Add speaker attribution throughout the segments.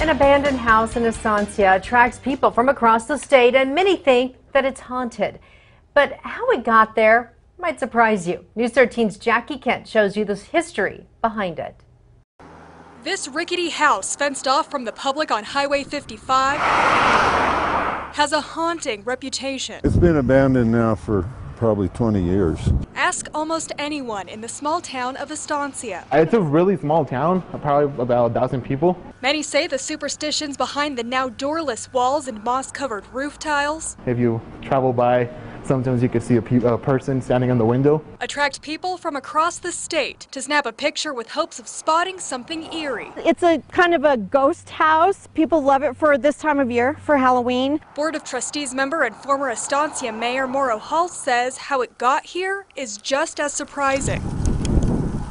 Speaker 1: An abandoned house in Estancia attracts people from across the state, and many think that it's haunted. But how it got there might surprise you. News 13's Jackie Kent shows you the history behind it.
Speaker 2: This rickety house, fenced off from the public on Highway 55, has a haunting reputation.
Speaker 3: It's been abandoned now for probably 20 years.
Speaker 2: Ask almost anyone in the small town of Estancia.
Speaker 4: It's a really small town, probably about a thousand people.
Speaker 2: Many say the superstitions behind the now doorless walls and moss-covered roof tiles
Speaker 4: If you travel by, sometimes you can see a, pe- a person standing in the window.
Speaker 2: attract people from across the state to snap a picture with hopes of spotting something eerie.
Speaker 5: It's a kind of a ghost house. People love it for this time of year for Halloween.
Speaker 2: Board of Trustees member and former Estancia Mayor Mauro Hall says how it got here is just as surprising.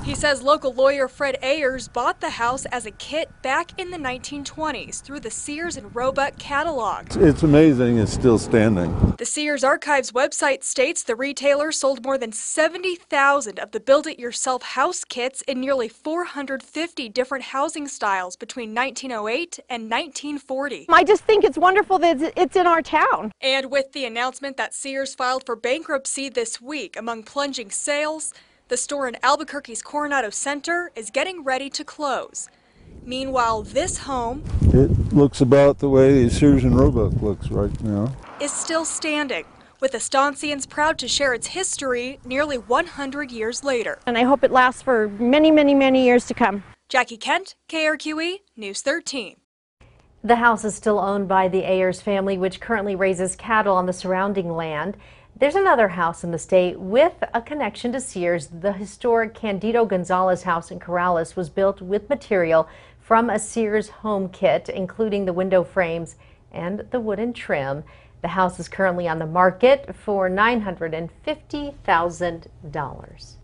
Speaker 2: He says local lawyer Fred Ayers bought the house as a kit back in the 1920s through the Sears and Roebuck catalog.
Speaker 3: It's amazing it's still standing.
Speaker 2: The Sears Archives website states the retailer sold more than 70,000 of the build it yourself house kits in nearly 450 different housing styles between 1908 and 1940.
Speaker 5: I just think it's wonderful that it's- it's in our town.
Speaker 2: And with the announcement that Sears filed for bankruptcy this week among plunging sales, the store in Albuquerque's Coronado Center is getting ready to close. Meanwhile, this home
Speaker 3: It looks about the way the Sears and Roebuck looks right now.
Speaker 2: is still standing, with Estancians proud to share its history nearly 100 years later.
Speaker 5: And I hope it lasts for many, many, many years to come.
Speaker 2: Jackie Kent, KRQE, News 13.
Speaker 1: The house is still owned by the Ayers family, which currently raises cattle on the surrounding land. There's another house in the state with a connection to Sears. The historic Candido Gonzalez house in Corrales was built with material from a Sears home kit, including the window frames and the wooden trim. The house is currently on the market for $950,000.